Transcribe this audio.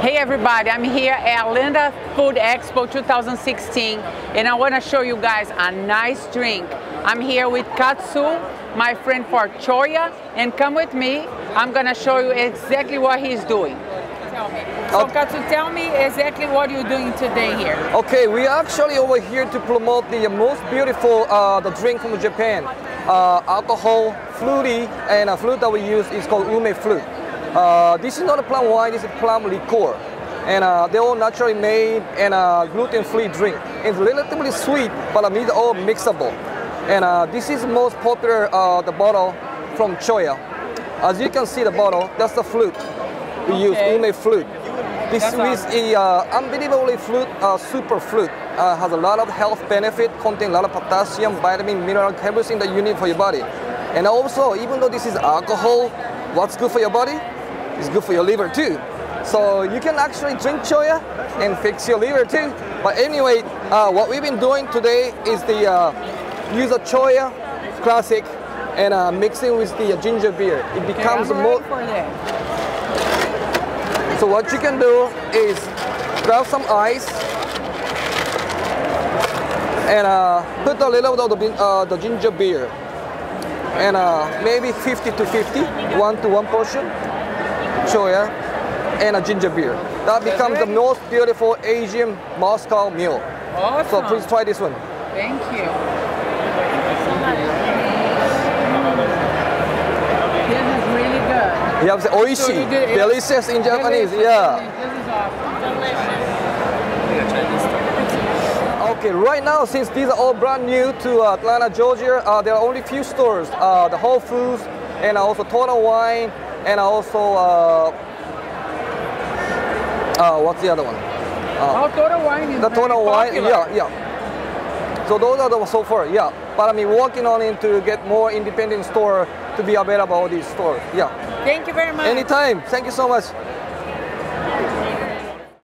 Hey everybody, I'm here at Atlanta Food Expo 2016 and I want to show you guys a nice drink. I'm here with Katsu, my friend for Choya, and come with me. I'm going to show you exactly what he's doing. Tell me. So Okay. Katsu, tell me exactly what you're doing today here. Okay, we are actually over here to promote the most beautiful uh, the drink from Japan. Uh, alcohol, fruity, and a fruit that we use is called ume fruit. Uh, this is not a plum wine, this is plum liqueur. And uh, they're all naturally made and a gluten-free drink. It's relatively sweet, but I mean, they're all mixable. And uh, this is the most popular, uh, the bottle from Choya. As you can see the bottle, that's the flute We use Okay. ume fruit. This is a uh, unbelievably fruit, uh, super. Uh, has a lot of health benefit, contain a lot of potassium, vitamin, mineral, everything that you need for your body. And also, even though this is alcohol, what's good for your body is good for your liver too. So you can actually drink choya and fix your liver too. But anyway, uh, what we've been doing today is the uh, use a choya classic and uh, mixing with the ginger beer. It becomes I'm more. ready for that. So what you can do is grab some ice and uh, put a little bit of the, uh, the ginger beer and uh, maybe 50 to 50, one to one portion, choya, and a ginger beer. That becomes the most beautiful Asian Moscow Mule. Awesome. So please try this one. Thank you. This is really good. You have the So oishi, did- delicious in Japanese, Delicious, yeah. This is awesome. Okay, right now, since these are all brand new to uh, Atlanta, Georgia, uh, there are only few stores. Uh, the Whole Foods, and also Total Wine, and also, uh, uh, what's the other one? Oh, Total Wine is The Total Wine, yeah, yeah. So those are the so far, yeah. But I mean, working on it to get more independent store to be available at these stores, yeah. Thank you very much. Anytime, thank you so much.